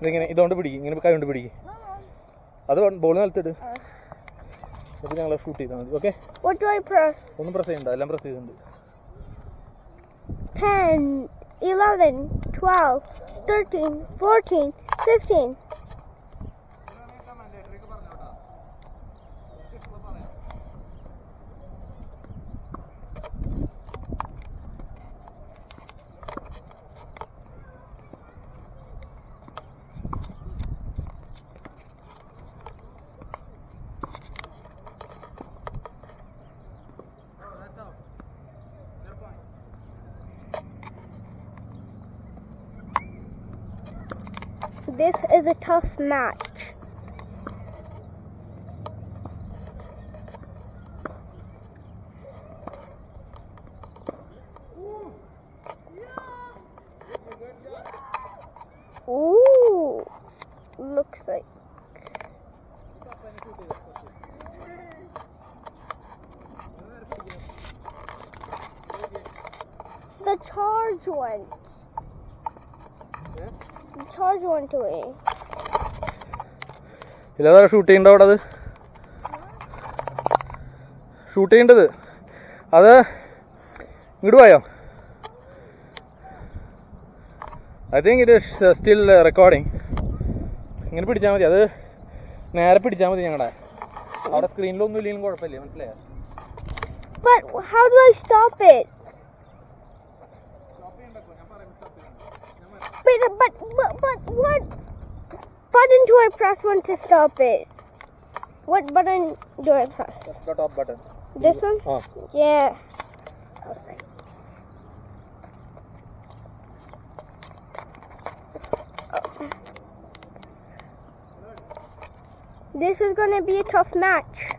ഇതിങ്ങനെ ഇതുകൊണ്ട് പിടിക്കും ഇങ്ങനെ കൈ കൊണ്ട് പിടിക്കും അത് ബോൾ നിലത്തിട്ട് എന്നിട്ട് ഞങ്ങൾ ഷൂട്ട് ചെയ്താൽ മതി ഓക്കെ? ഒന്നും പ്രസ് ചെയ്യണ്ട എല്ലാം പ്രസ് ചെയ്തിട്ടുണ്ട് 10, 11, 12, 13, 14, 15. This is a tough match. Ooh, looks like. The charge went. ഇല്ലാതെ ഷൂട്ട് ചെയ്യണ്ടോ അവിടെ അത്? ഷൂട്ട് ചെയ്യേണ്ടത്? അത് ഇങ്ങോട്ട് പോയോ? ഐ തിങ്ക് ഇത് സ്റ്റിൽ റെക്കോർഡിങ് ഇങ്ങനെ പിടിച്ചാൽ മതി. അത് നേരെ പിടിച്ചാൽ മതി ഞങ്ങളുടെ അവിടെ സ്ക്രീനിലൊന്നും ഇല്ലെങ്കിലും കുഴപ്പമില്ല? മനസ്സിലായോ? But how do I stop it? it, but, but, but what button do I press one to stop it? What button do I press? The top button. This one? Yeah. This is gonna be a tough match.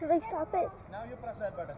Should I stop it? Now you press that button.